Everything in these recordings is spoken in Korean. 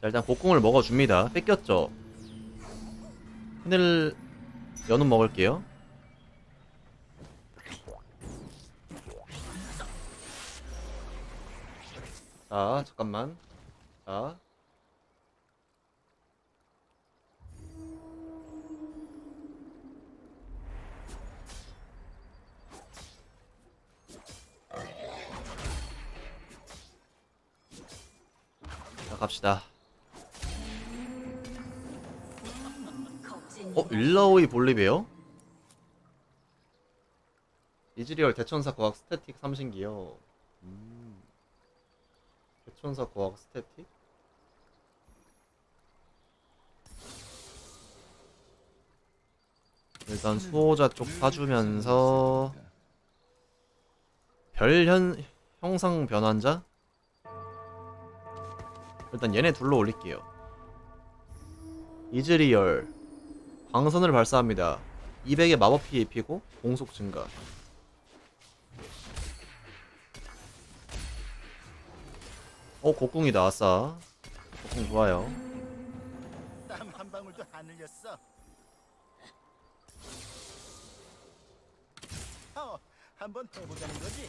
자 일단 곡궁을 먹어줍니다. 뺏겼죠? 큰일 연운 먹을게요. 자 잠깐만. 자. 자, 갑시다. 어, 일라오이 볼리베어? 이즈리얼 대천사 과학 스태틱 삼신기요. 음. 대천사 과학 스태틱? 일단 수호자 쪽 사주면서 별현 형상 변환자? 일단 얘네 둘로 올릴게요. 이즈리얼 광선을 발사합니다. 200의 마법 피해 입히고 공속 증가. 어 곡궁이 나왔어. 곡궁 좋아요. 땀 한 방울도 안 흘렸어. 어, 한번 해보자는 거지.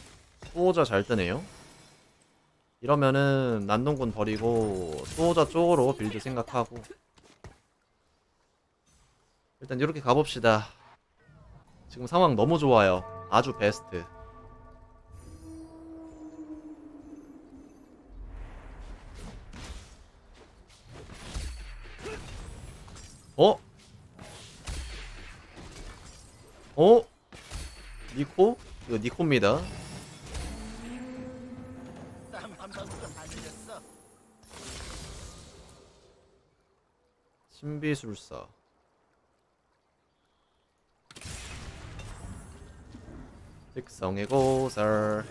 수호자 잘 뜨네요. 이러면은 난동군 버리고 수호자 쪽으로 build 생각하고 일단 이렇게 가봅시다. 지금 상황 너무 좋아요. 아주 베스트. 어? 어? 니코? 이거 니코입니다. 신비술사 특성의 고설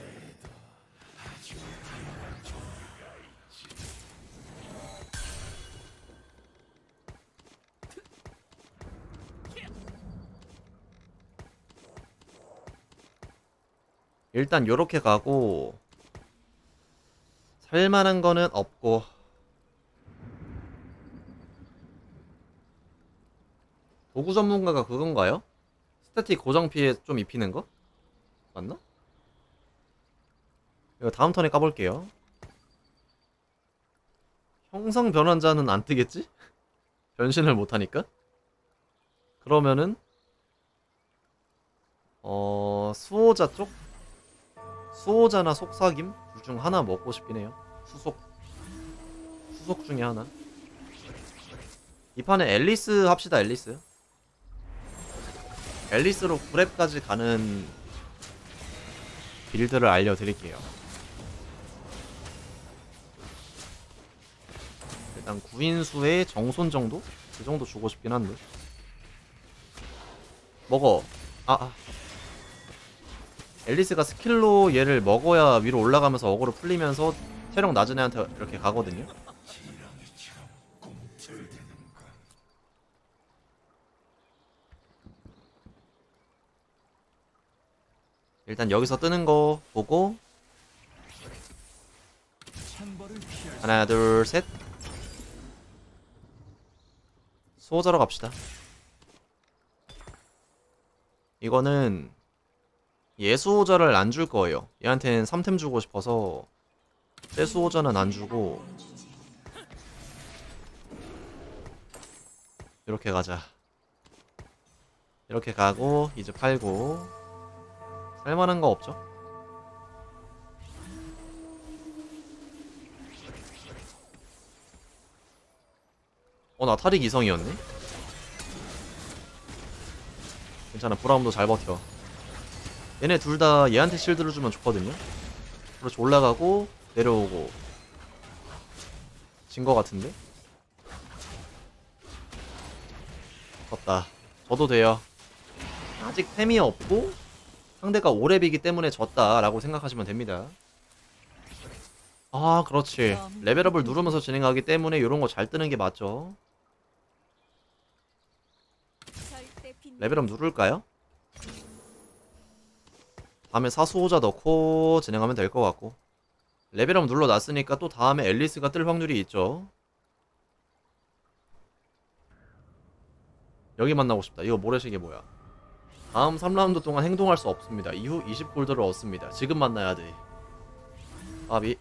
일단 요렇게 가고 살만한 거는 없고 도구 전문가가 그건가요? 스태틱 고정 피해 좀 입히는 거? 맞나? 이거 다음 턴에 까볼게요. 형성 변환자는 안 뜨겠지? 변신을 못하니까? 그러면은 어... 수호자 쪽? 수호자나 속삭임? 둘 중 하나 먹고 싶긴 해요. 수속 수속 중에 하나. 이 판에 앨리스 합시다 앨리스. 앨리스로 9렙까지 가는 빌드를 알려드릴게요. 일단 구인수의 정손 정도? 그 정도 주고 싶긴 한데. 먹어. 아, 아. 앨리스가 skill로 얘를 먹어야 위로 올라가면서 어그로 풀리면서 체력 낮은 애한테 이렇게 가거든요. 일단 여기서 뜨는 거 보고. 하나 둘 셋. 수호자로 갑시다. 이거는 예수호자를 안 줄 거예요. 얘한테는 3템 주고 싶어서 세수호자는 안 주고 이렇게 가자. 이렇게 가고 이제 팔고 살만한 거 없죠? 어, 나 탈익 이성이었네? 괜찮아, 브라움도 잘 버텨. 얘네 둘 다 얘한테 실드를 주면 좋거든요? 그렇지, 올라가고, 내려오고. 진 거 같은데? 졌다. 저도 돼요. 아직 템이 없고, 상대가 오랩이기 때문에 졌다라고 생각하시면 됩니다. 아 그렇지. 그렇죠. level up을 음. 누르면서 진행하기 때문에 이런거 잘 뜨는 게 맞죠. level up 누를까요? 다음에 사수호자 넣고 진행하면 될 것 같고. level up 눌러놨으니까 또 다음에 앨리스가 뜰 확률이 있죠. 여기 만나고 싶다. 이거 모래시계 뭐야? 다음 3라운드 동안 행동할 수 없습니다. 이후 20골드를 얻습니다. 지금 만나야 돼. 아비.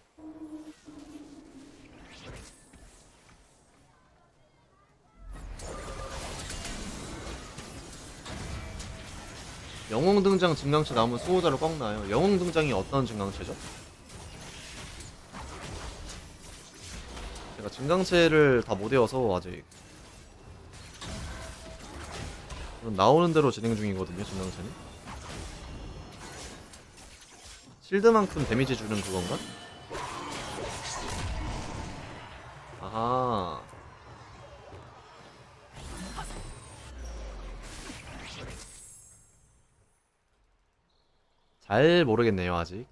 영웅 등장 증강체 남은 수호자를 꺾나요? 영웅 등장이 어떤 증강체죠? 제가 증강체를 다 못 외워서 아직 나오는 대로 진행 중이거든요 증강체는 실드만큼 데미지 주는 그건가? 아하. 잘 모르겠네요 아직.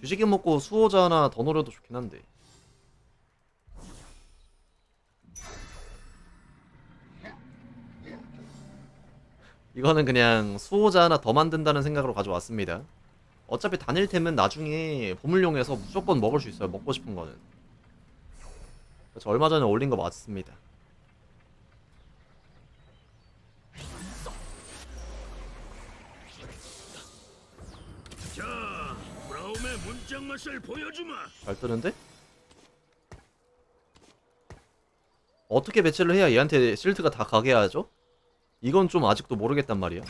주식이 먹고 수호자 하나 더 노려도 좋긴 한데 이거는 그냥 수호자 하나 더 만든다는 생각으로 가져왔습니다 어차피 단일템은 나중에 보물용에서 무조건 먹을 수 있어요 먹고 싶은 거는 저 얼마 전에 올린 거 맞습니다 자, 브라움의 문짝 맛을 보여주마. 잘 뜨는데? 어떻게 배치를 해야 얘한테 실드가 다 가게 하죠? 이건 좀 아직도 모르겠단 말이야.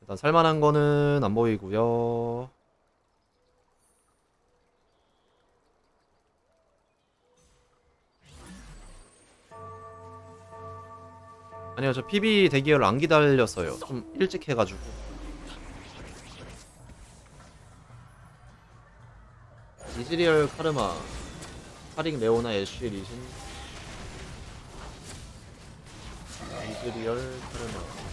일단 살만한 거는 안 보이고요. 아니요, 저 PB 대기열 안 기다렸어요. 좀 일찍 해가지고. 이즈리얼 카르마 카링 레오나 애쉬 리신 리얼 카르마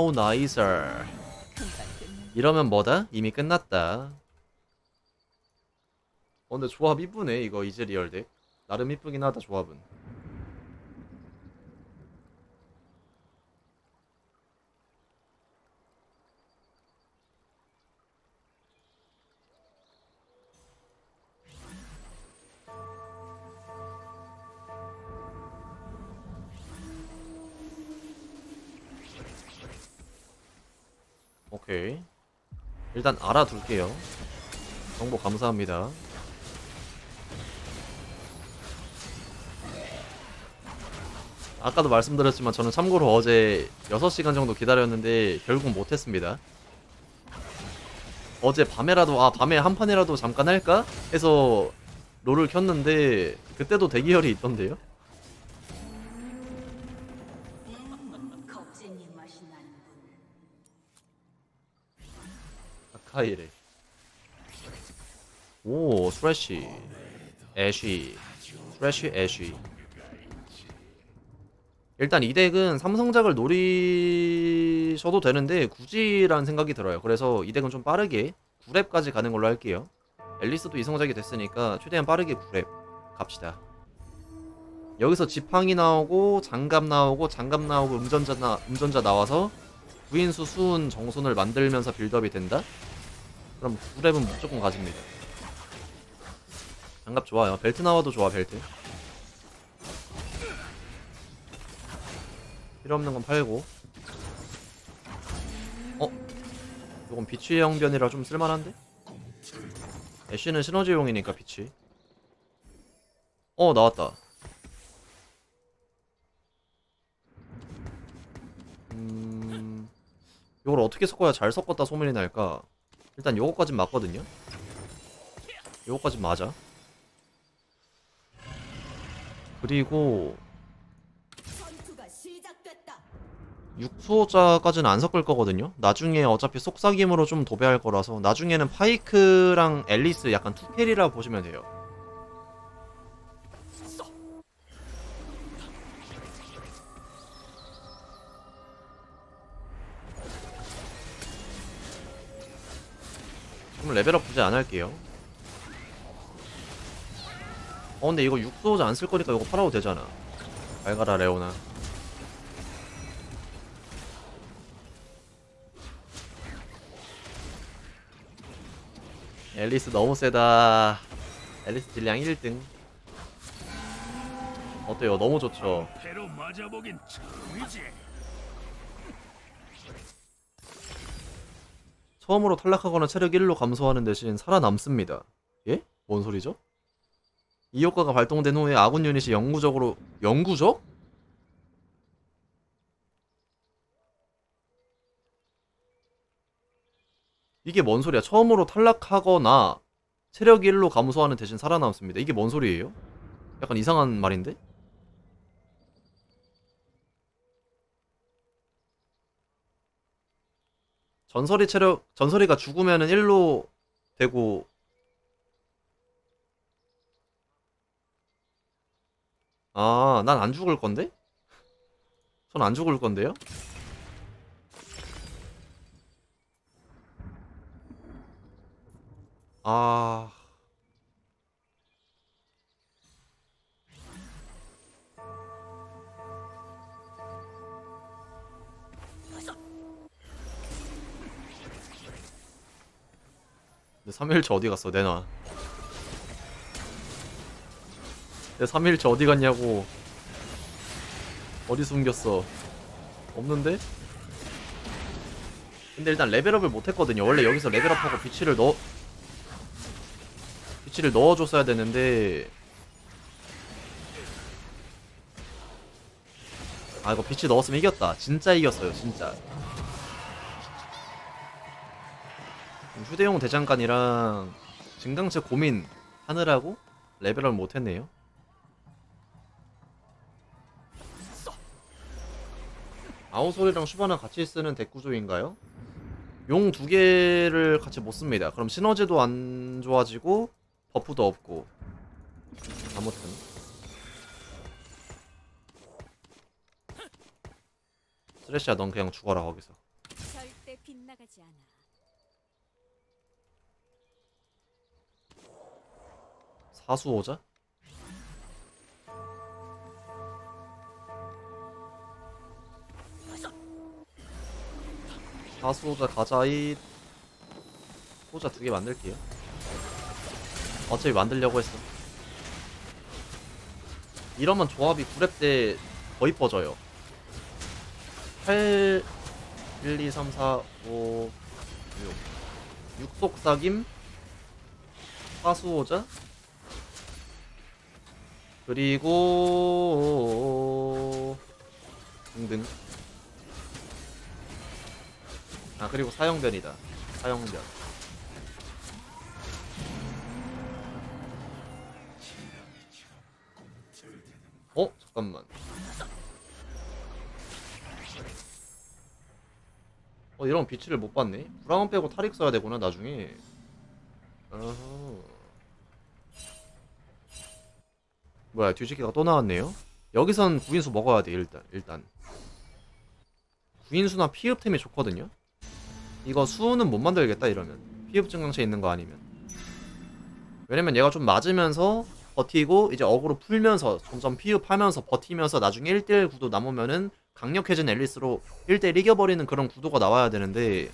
wow nice 이러면 뭐다? 이미 끝났다. 어 근데 조합 이쁘네 이거 이즈리얼 deck. 나름 이쁘긴 하다 조합은 일단 알아둘게요 정보 감사합니다 아까도 말씀드렸지만 저는 참고로 어제 6시간 정도 기다렸는데 결국 못했습니다 어제 밤에라도 아 밤에 한 판이라도 잠깐 할까? 해서 롤을 켰는데 그때도 대기열이 있던데요? 아카이레. 오 스레쉬. 애쉬. 스레쉬 애쉬. 일단 이 deck은 삼성작을 노리셔도 되는데 굳이라는 생각이 들어요. 그래서 이 deck은 좀 빠르게 9렙까지 가는 걸로 할게요. 앨리스도 이성작이 됐으니까 최대한 빠르게 9렙 갑시다. 여기서 지팡이 나오고 장갑 나오고 장갑 나오고 음전자, 나, 음전자 나와서 구인수 수은 정손을 만들면서 빌드업이 된다? 그럼 9렙은 무조건 가집니다. 장갑 좋아요. 벨트 나와도 좋아 벨트. 필요 없는 건 팔고. 어? 이건 비취 형변이라 좀 쓸만한데? 애쉬는 시너지용이니까 비취 어 나왔다. 음... 이걸 어떻게 섞어야 잘 섞었다 소문이 날까 일단 요거까진 맞거든요 요거까진 맞아 그리고. 육수호자까지는 안 섞을 거거든요. 나중에 어차피 속삭임으로 좀 도배할 거라서 나중에는 파이크랑 앨리스 약간 투캐리라 보시면 돼요. 그럼 level up 굳이 안 할게요. 어 근데 이거 육소자 안 쓸 거니까 이거 팔아도 되잖아. 알가라 레오나. 앨리스 너무 세다. 앨리스 딜량 1등. 어때요? 너무 좋죠. 패로 맞아보긴 처음으로 탈락하거나 체력 1로 감소하는 대신 살아남습니다. 예? 뭔 소리죠? 이 효과가 발동된 후에 아군 유닛이 영구적으로 영구적? 이게 뭔 소리야? 처음으로 탈락하거나 체력 1로 감소하는 대신 살아남습니다. 이게 뭔 소리예요? 약간 이상한 말인데? 전설이 체력 전설이가 죽으면은 1로 되고 아, 난 안 죽을 건데? 전 안 죽을 건데요? 아. 내 3일차 어디 갔어? 내놔. 내 3일차 어디 갔냐고. 어디 숨겼어? 없는데? 근데 일단 레벨업을 못했거든요. 원래 여기서 레벨업하고 비치를 넣어 비치를 넣어줬어야 되는데 아 이거 비치 넣었으면 이겼다. 진짜 이겼어요. 진짜. 휴대용 대장간이랑 증강체 고민 하느라고 level up 못했네요. 아우솔이랑 슈바나 같이 쓰는 deck 구조인가요? 용 두 개를 같이 못 씁니다. 그럼 시너지도 안 좋아지고 buff도 없고 아무튼 쓰레쉬야 넌 그냥 죽어라 거기서 절대 빗나가지 않아. 사수오자? 사수오자 가자이. 소자 두 개 만들게요. 어차피 만들려고 했어. 이러면 조합이 9렙 때더 이뻐져요. 8 1, 2, 3, 4, 5, 6 육속삭임? 사수오자 그리고 등등. 아 그리고 사형변이다. 사형변 어? 잠깐만. 어 이런 비치를 못 봤네? 브라운 빼고 타릭 써야 되구나 나중에. 어허 뭐야 뒤집기가 또 나왔네요? 여기선 구인수 먹어야 돼 일단 일단. 구인수나 피흡템이 좋거든요? 이거 수는 못 만들겠다 이러면. 피흡 증강체 있는 거 아니면. 왜냐면 얘가 좀 맞으면서 버티고 이제 어그로 풀면서 점점 피흡하면서 버티면서 나중에 1대1 구도 남으면은 강력해진 앨리스로 1대1 이겨버리는 그런 구도가 나와야 되는데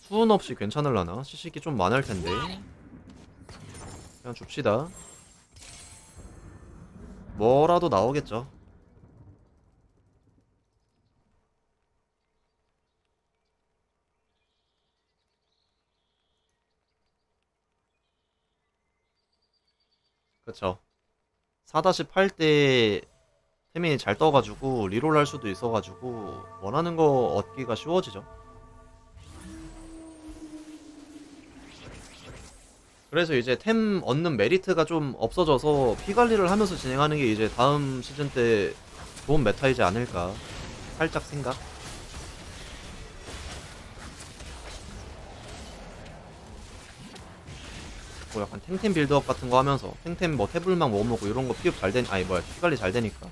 수은 없이 괜찮을라나? 시식이 좀 많을 텐데 그냥 줍시다. 뭐라도 나오겠죠. 그쵸. 4-8때 템이 잘 떠가지고 reroll 할 수도 있어가지고 원하는 거 얻기가 쉬워지죠 그래서 이제 템 얻는 메리트가 좀 없어져서 피 관리를 하면서 진행하는 게 이제 다음 시즌 때 좋은 meta이지 않을까. 살짝 생각. 뭐 약간 탱템 build up 같은 거 하면서 탱템 뭐 태블망 뭐 먹고 이런 거 피업 잘 되니 아니 뭐야 피 관리 잘 되니까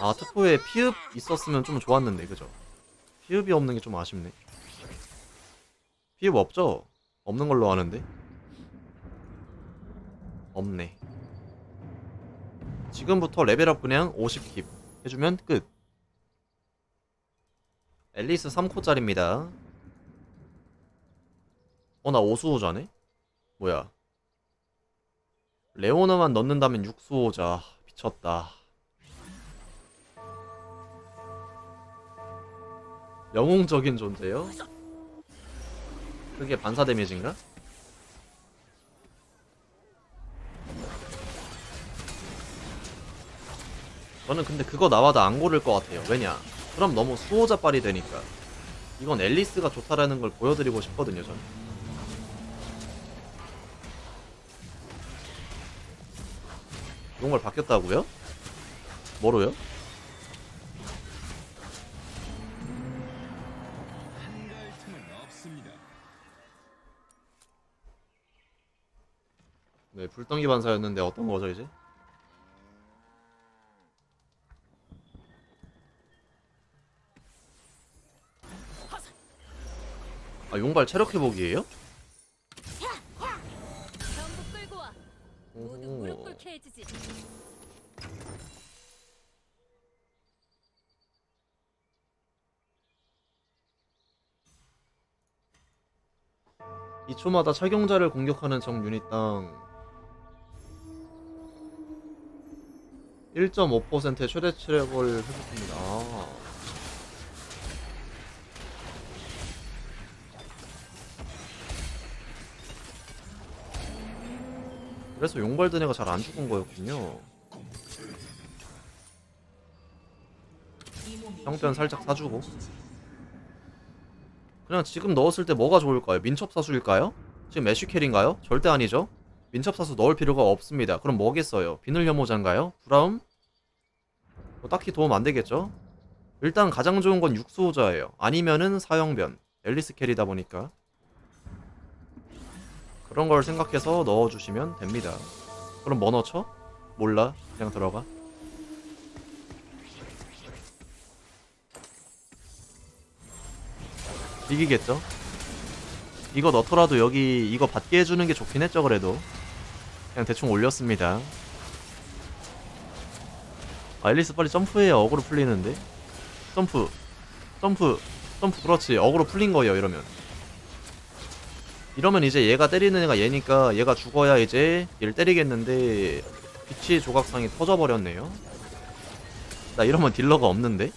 아 특포에 피읍 있었으면 좀 좋았는데 그죠? 피읍이 없는 게 좀 아쉽네. 피읍 없죠? 없는 걸로 아는데. 없네. 지금부터 레벨업 그냥 50킵 해주면 끝. 앨리스 3코짜리입니다. 어, 나 5수호자네? 뭐야. 레오나만 넣는다면 6수호자. 미쳤다. 영웅적인 존재요? 그게 반사 데미지인가? 저는 근데 그거 나와도 안 고를 것 같아요. 왜냐? 그럼 너무 수호자빨이 되니까. 이건 앨리스가 좋다라는 걸 보여드리고 싶거든요, 저는. 용걸 바뀌었다고요? 뭐로요? 네, 불덩이 반사였는데 어떤 거죠, 이제? 아, 용발 체력 회복이에요? 오. 이초마다 착용자를 공격하는 적 유닛당 1.5%의 최대 체력을. 아. 그래서 용발 든 애가 잘 안 죽은 거였군요. 형편 살짝 사주고. 그냥 지금 넣었을 때 뭐가 좋을까요? 민첩사수일까요? 지금 애쉬캐리인가요? 절대 아니죠. 민첩사수 넣을 필요가 없습니다. 그럼 뭐겠어요? 비늘 혐오자인가요? 브라움? 뭐 딱히 도움 안 되겠죠? 일단 가장 좋은 건 육수호자예요. 아니면은 사형변. 앨리스 캐리다 보니까. 그런 걸 생각해서 넣어주시면 됩니다. 그럼 뭐 넣죠? 몰라. 그냥 들어가. 이기겠죠? 이거 넣더라도 여기 이거 받게 해주는 게 좋긴 했죠 그래도 그냥 대충 올렸습니다 아 앨리스 빨리 점프해야 어그로 풀리는데. 점프. 점프. 점프. 그렇지. 어그로 풀린 거예요 이러면. 이러면 이제 얘가 때리는 애가 얘니까 얘가 죽어야 이제 얘를 때리겠는데 빛이 조각상이 터져버렸네요. 나 이러면 딜러가 없는데?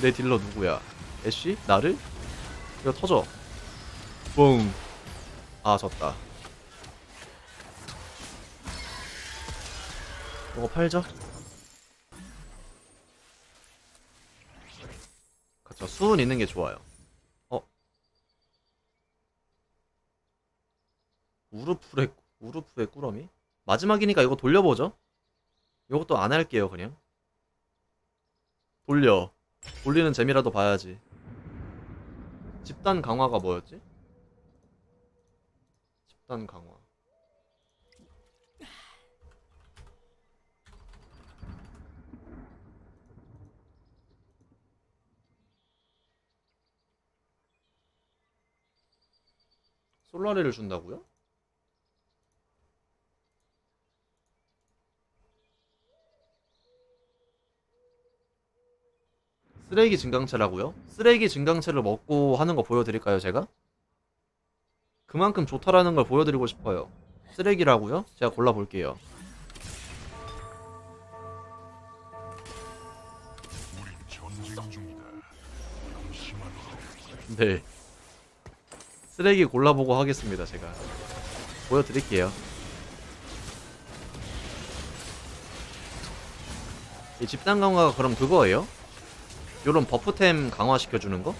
내 딜러 누구야? 애쉬? 나를? 이거 터져. 뿡. 아 졌다 이거 팔죠? 그쵸 수은 있는 게 좋아요 어? 우르프의 우르프의 꾸러미? 마지막이니까 이거 돌려보죠 이것도 안 할게요 그냥 돌려 돌리는 재미라도 봐야지 집단 강화가 뭐였지? 집단 강화. 솔라리를 준다고요? 쓰레기 증강체라고요? 쓰레기 증강체를 먹고 하는 거 보여드릴까요, 제가? 그만큼 좋다라는 걸 보여드리고 싶어요. 쓰레기라고요? 제가 골라볼게요. 네. 쓰레기 골라보고 하겠습니다, 제가. 보여드릴게요. 이 집단 강화가 그럼 그거예요? 요런 버프템 강화시켜주는 거?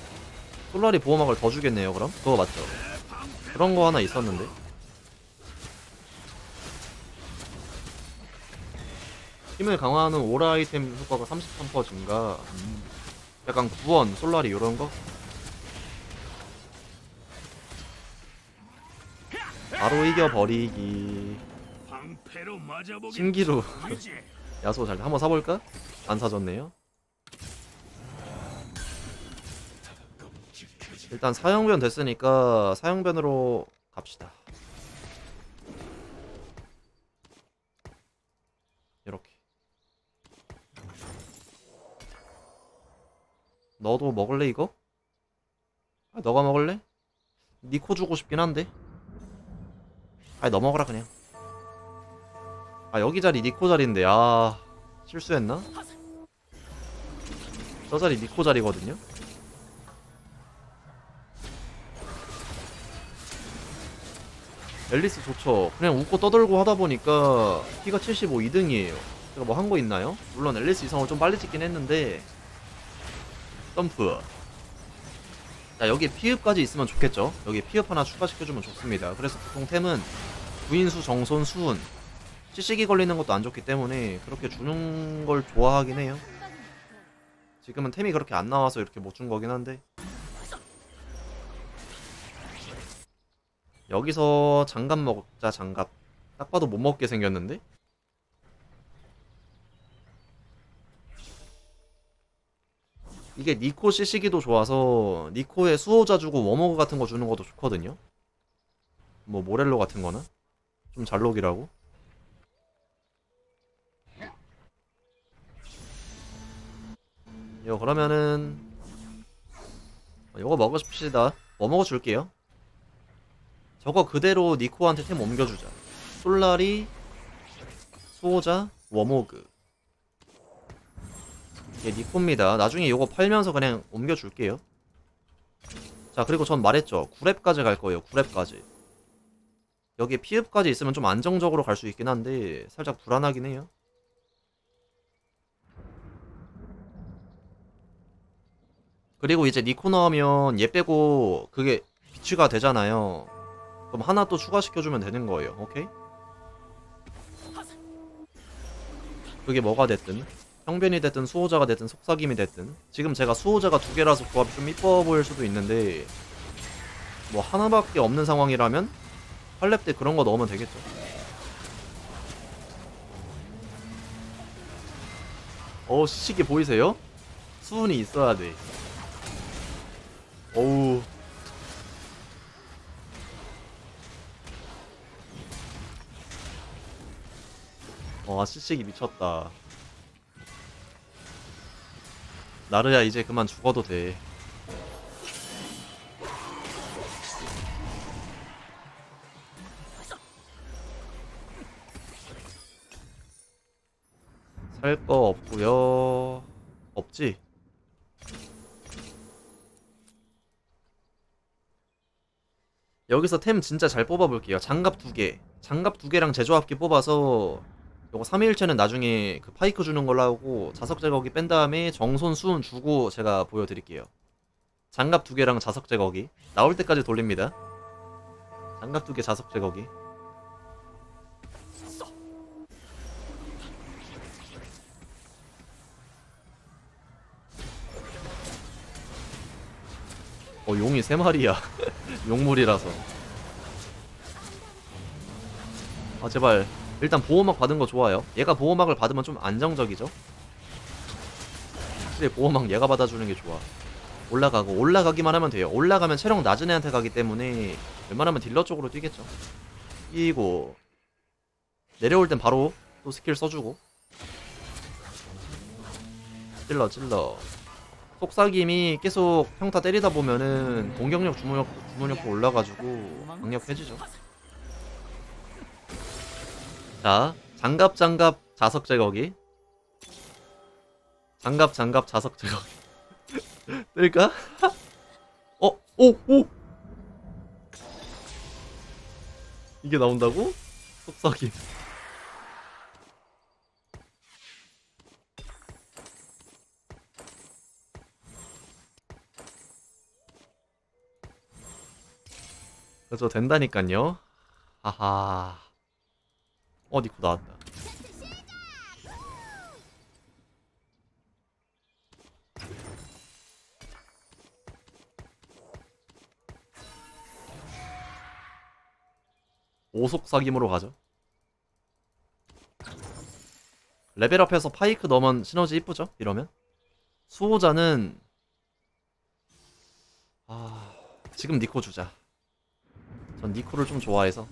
솔라리 보호막을 더 주겠네요, 그럼? 그거 맞죠? 그런 거 하나 있었는데. 힘을 강화하는 오라 아이템 효과가 33% 증가. 음. 약간 구원, 솔라리 요런 거? 바로 이겨버리기. 신기루. 야소 잘 한번 사볼까? 안 사줬네요. 일단 사형변 됐으니까 사형변으로 갑시다. 이렇게. 너도 먹을래 이거? 아, 너가 먹을래? 니코 주고 싶긴 한데. 너 먹어라 그냥. 아 여기 자리 니코 자리인데 아 실수했나? 저 자리 니코 자리거든요. 앨리스 좋죠. 그냥 웃고 떠들고 하다 보니까 키가 75 2등이에요. 제가 뭐 한 거 있나요? 물론 앨리스 이상을 좀 빨리 찍긴 했는데 점프. 자 여기에 피읍까지 있으면 좋겠죠. 여기에 피읍 하나 추가시켜주면 좋습니다. 그래서 보통 템은 구인수, 정손, 수훈 CC기 걸리는 것도 안 좋기 때문에 그렇게 주는 걸 좋아하긴 해요. 지금은 템이 그렇게 안 나와서 이렇게 못 준 거긴 한데 여기서 장갑 먹자 장갑 딱 봐도 못 먹게 생겼는데 이게 니코 CC기도 좋아서 니코에 수호자 주고 워머그 같은 거 주는 것도 좋거든요. 뭐 모렐로 같은 거나? 좀 잘록이라고? 이거 그러면은 이거 먹으십시다. 뭐 먹어줄게요. 저거 그대로 니코한테 템 옮겨주자. 솔라리 수호자 워모그 이게 니코입니다. 나중에 이거 팔면서 그냥 옮겨줄게요. 자 그리고 전 말했죠. 9랩까지 갈 거예요 9랩까지. 여기에 피읍까지 있으면 좀 안정적으로 갈 수 있긴 한데 살짝 불안하긴 해요. 그리고 이제 니코 나오면 얘 빼고 그게 비추가 되잖아요. 그럼 하나 또 추가시켜주면 되는 거예요. 오케이? 그게 뭐가 됐든 형변이 됐든 수호자가 됐든 속삭임이 됐든 지금 제가 수호자가 두 개라서 조합이 좀 이뻐 보일 수도 있는데 뭐 하나밖에 없는 상황이라면 8렙 때 그런 거 넣으면 되겠죠. 어 시식이 보이세요? 수운이 있어야 돼. 어우. 와 시식이 미쳤다 나르야 이제 그만 죽어도 돼. 살 거 없고요. 없지? 여기서 템 진짜 잘 뽑아볼게요. 장갑 두개. 장갑 두 개랑 제조합기 뽑아서 요거 3일체는 나중에 그 파이크 주는 걸로 하고 자석 제거기 뺀 다음에 정손 수은 주고 제가 보여드릴게요. 장갑 두 개랑 자석 제거기 나올 때까지 돌립니다. 장갑 두 개 자석 제거기. 어 용이 세 마리야. 용물이라서. 아 제발 일단 보호막 받은 거 좋아요. 얘가 보호막을 받으면 좀 안정적이죠. 확실히 보호막 얘가 받아주는 게 좋아. 올라가고 올라가기만 하면 돼요. 올라가면 체력 낮은 애한테 가기 때문에 웬만하면 딜러 쪽으로 뛰겠죠. 뛰고 내려올 땐 바로 또 스킬 써주고 찔러 찔러 속삭임이 계속 평타 때리다 보면은 공격력 주문력 주문력도 올라가지고 강력해지죠. 자, 장갑 장갑 자석 제거기. 장갑 장갑 자석 제거기. 뜰까? 어, 오, 오. 이게 나온다고? 속삭임. 그래서 된다니깐요. 하하. 어, 니코 나왔다. 오속 사김으로 가죠. 레벨업해서 파이크 넣으면 시너지 이쁘죠? 이러면 수호자는 아 지금 니코 주자 전 니코를 좀 좋아해서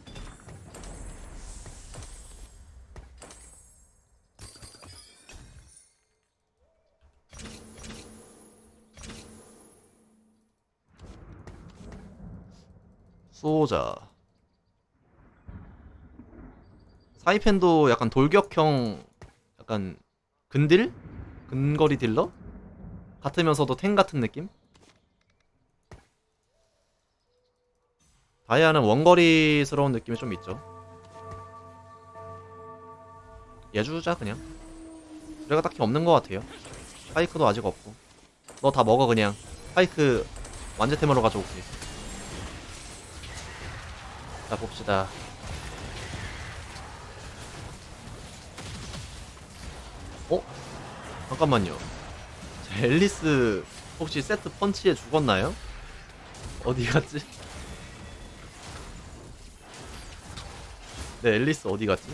수호자. 사이펜도 약간 돌격형 약간 근딜? 근거리 딜러? 같으면서도 탱 같은 느낌? 다이아는 원거리스러운 느낌이 좀 있죠. 예주자 그냥. 그래가 딱히 없는 것 같아요. 파이크도 아직 없고. 너 다 먹어 그냥. 파이크 완제템으로 가져올게 자 봅시다 어? 잠깐만요 저 앨리스 혹시 세트 펀치에 죽었나요? 어디 갔지? 네 앨리스 어디 갔지?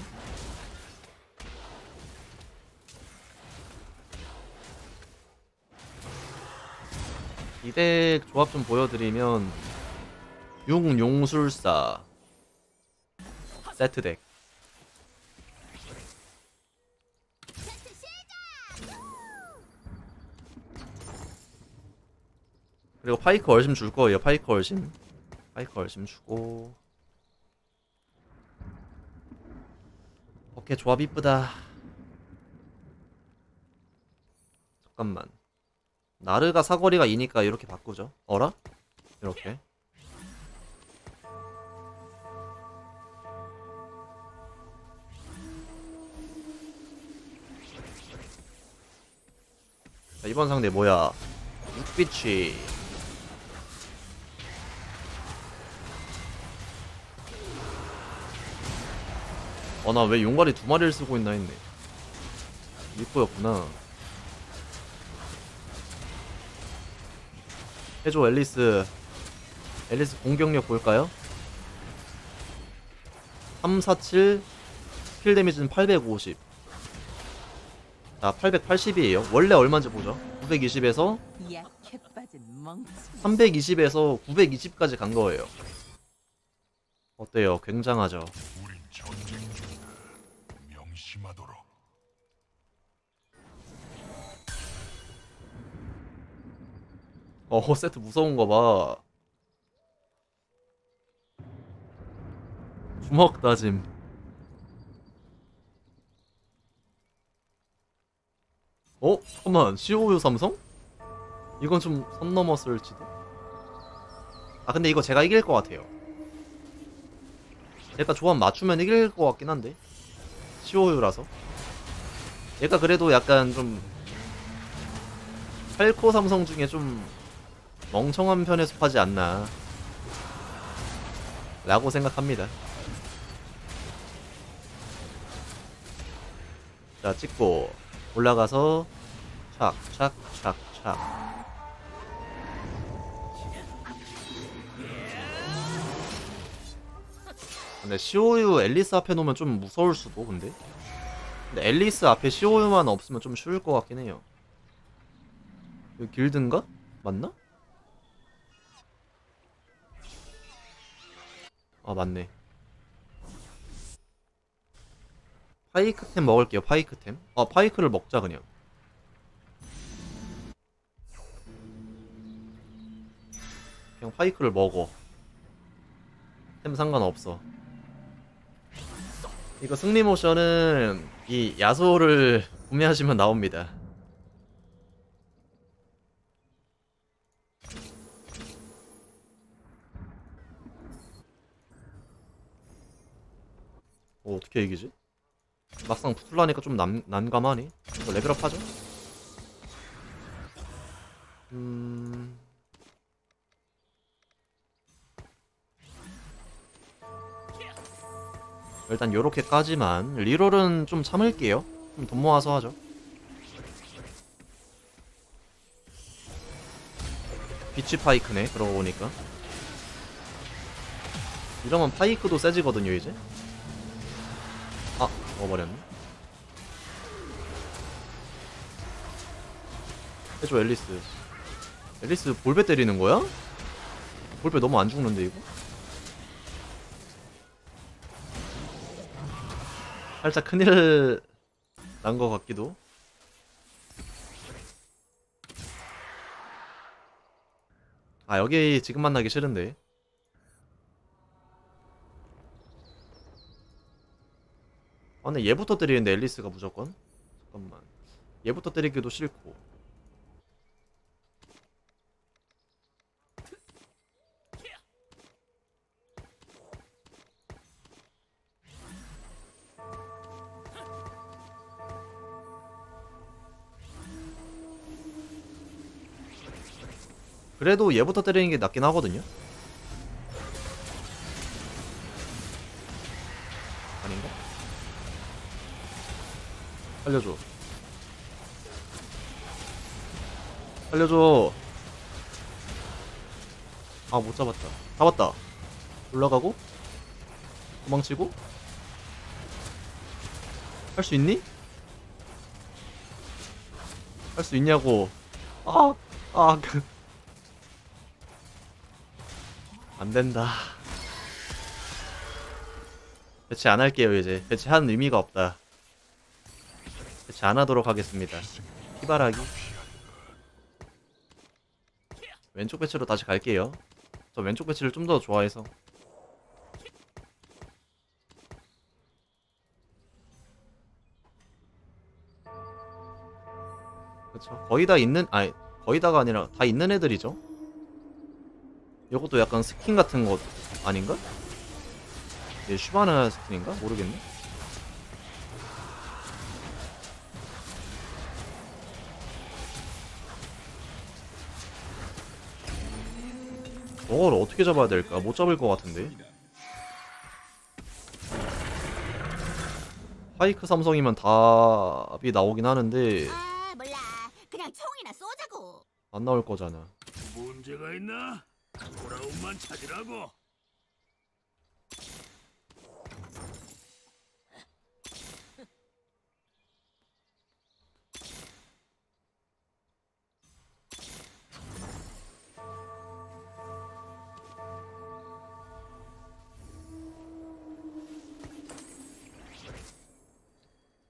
이덱 조합 좀 보여드리면 융용술사 세트 덱. 그리고 파이크 얼심 줄 거예요 파이크 얼심. 파이크 얼심 주고. 오케이 조합 이쁘다. 잠깐만. 나르가 사거리가 2니까 이렇게 바꾸죠. 어라? 이렇게 자, 이번 상대 뭐야? 육비치 어 나 왜 용가리 두 마리를 쓰고 있나 했네. 미코였구나. 해줘 앨리스. 앨리스 공격력 볼까요? 347 스킬 데미지는 850 자, 880이에요. 원래 얼마인지 보죠. 920에서 약해 빠진 멍청. 320에서 920까지 간 거예요. 어때요? 굉장하죠. 어, 세트 무서운 거 봐. 주먹 다짐. 어? 잠깐만. COU 삼성? 이건 좀 선 넘었을지도. 아, 근데 이거 제가 이길 것 같아요. 얘가 조합 맞추면 이길 것 같긴 한데. COU라서. 얘가 그래도 약간 좀 8코 삼성 중에 좀 멍청한 편에 속하지 않나 라고 생각합니다 자 찍고 올라가서 착 착 착 착 근데 COU 앨리스 앞에 놓으면 좀 무서울 수도 근데 근데 앨리스 앞에 COU만 없으면 좀 쉬울 것 같긴 해요 이거 길드인가? 맞나? 아 맞네 파이크템 먹을게요 파이크템. 아 파이크를 먹자 그냥. 그냥 파이크를 먹어. 템 상관없어. 이거 승리 모션은 이 야소를 구매하시면 나옵니다. 어, 어떻게 이기지? 막상 붙을라니까 좀 난, 난감하네. 이거 레벨업 하죠? 음... 일단 요렇게까지만. 리롤은 좀 참을게요. 좀 돈 모아서 하죠. 비치 파이크네, 그러고 보니까. 이러면 파이크도 세지거든요, 이제. 먹어버렸네 해줘 앨리스 앨리스 볼배 때리는 거야? 볼배 너무 안 죽는데 이거? 살짝 큰일 난 것 같기도 아 여기 지금 만나기 싫은데 아 근데 얘부터 때리는데 앨리스가 무조건? 잠깐만. 얘부터 때리기도 싫고. 그래도 얘부터 때리는 게 낫긴 하거든요 살려줘 살려줘 아 못 잡았다 잡았다 올라가고 도망치고 할 수 있니? 할 수 있냐고 아, 아, 그. 안 된다. 배치 안 할게요, 이제. 배치하는 의미가 없다. 안 하도록 하겠습니다. 희바라기. 왼쪽 배치로 다시 갈게요. 저 왼쪽 배치를 좀 더 좋아해서. 그쵸. 거의 다 있는, 아니, 거의 다가 아니라 다 있는 애들이죠. 이것도 약간 스킨 같은 것 아닌가? 얘 슈바나 skin인가? 모르겠네. 저걸 어떻게 잡아야 될까? 못 잡을 것 같은데. 하이크 삼성이면 답이 나오긴 하는데 아 몰라 그냥 총이나 쏘자고 안 나올 거잖아. 문제가 있나? 돌아온만 찾으라고.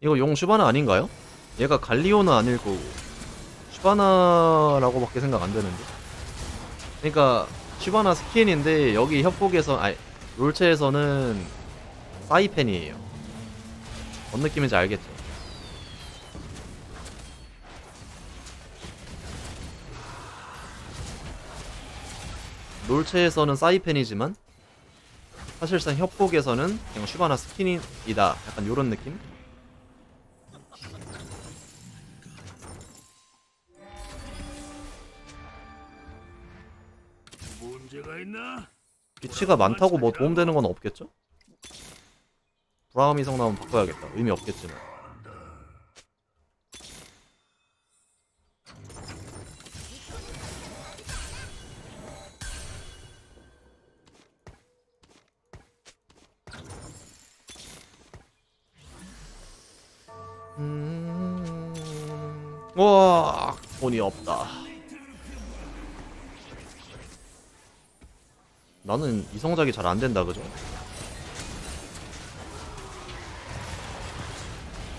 이거 용 슈바나 아닌가요? 얘가 갈리오는 아닐 거고 슈바나라고밖에 생각 안 되는데. 그러니까 슈바나 스킨인데 여기 협곡에서 아니 롤체에서는 사이펜이에요. 뭔 느낌인지 알겠죠? 롤체에서는 사이펜이지만 사실상 협곡에서는 그냥 슈바나 스킨이다. 약간 요런 느낌? 비치가 많다고 뭐 도움되는 건 없겠죠? 브라움 이성 나오면 바꿔야겠다. 의미 없겠지만. 음... 와, 돈이 없다. 나는 이성작이 잘 안 된다 그죠?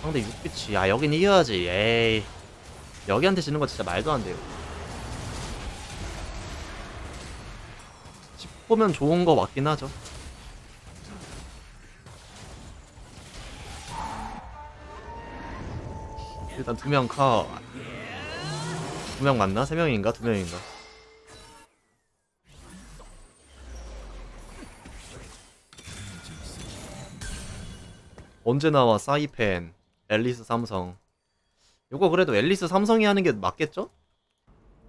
상대 6비치 야 여긴 이겨야지 에이 여기한테 지는 거 진짜 말도 안 돼요 10호면 좋은 거 맞긴 하죠 일단 두 명 카. 두 명 맞나? 세 명인가? 두 명인가? 언제 나와 사이펜 앨리스 삼성. 요거 그래도 앨리스 삼성이 하는 게 맞겠죠?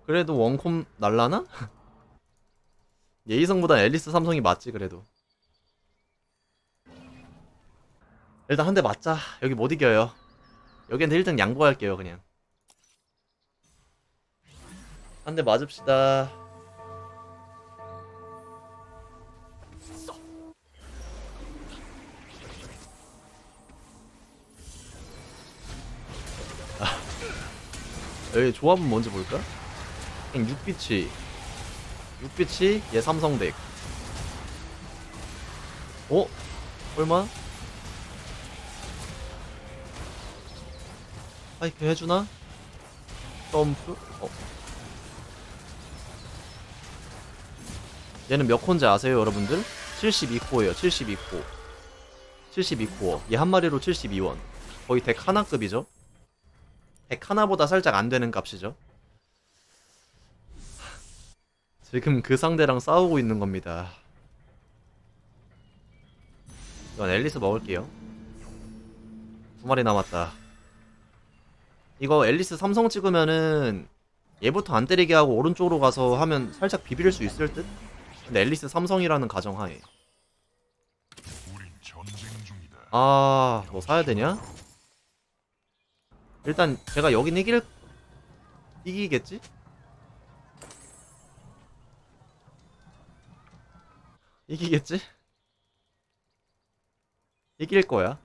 그래도 원콤 날라나? 예의성보다 앨리스 삼성이 맞지 그래도. 일단 한 대 맞자. 여기 못 이겨요. 여기한테 1등 양보할게요 그냥. 한 대 맞읍시다 여기 조합은 뭔지 볼까? 그냥 6비치 6비치 얘 삼성덱 어? 얼마? 하이크 해주나? 점프? 어. 얘는 몇 코인지 아세요 여러분들? 72코어예요 72코 72코어 얘 한 마리로 72원 거의 덱 하나급이죠 덱 하나보다 살짝 안 되는 값이죠. 지금 그 상대랑 싸우고 있는 겁니다. 이건 앨리스 먹을게요. 두 마리 남았다. 이거 앨리스 삼성 찍으면은 얘부터 안 때리게 하고 오른쪽으로 가서 하면 살짝 비빌 수 있을 듯? 근데 앨리스 삼성이라는 가정하에. 아, 뭐 사야 되냐? 일단 제가 여긴 이길 이기겠지? 이기겠지? 이길 거야.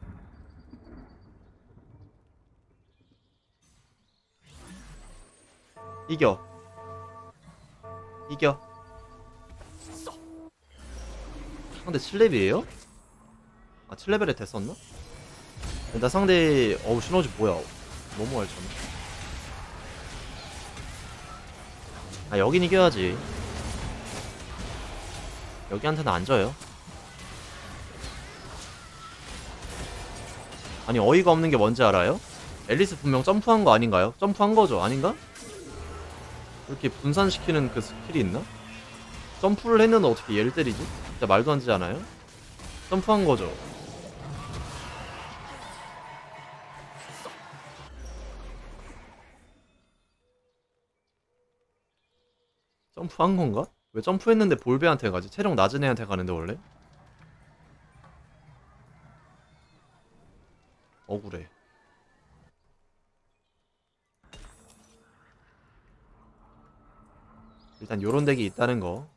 이겨. 이겨. 상대 7렙이에요? 아 7레벨에 됐었나? 나 상대 어우 시너지 뭐야 너무 알잖아 아 여긴 이겨야지 여기한테는 안 져요 아니 어이가 없는 게 뭔지 알아요? 앨리스 분명 점프한 거 아닌가요? 점프한 거죠 아닌가? 이렇게 분산시키는 그 skill이 있나? 점프를 했는데 어떻게 얘를 때리지? 진짜 말도 안 되지 않아요? 점프한 거죠 점프한 건가? 왜 점프했는데 볼베한테 가지? 체력 낮은 애한테 가는데 원래? 억울해. 일단 요런 덱이 있다는 거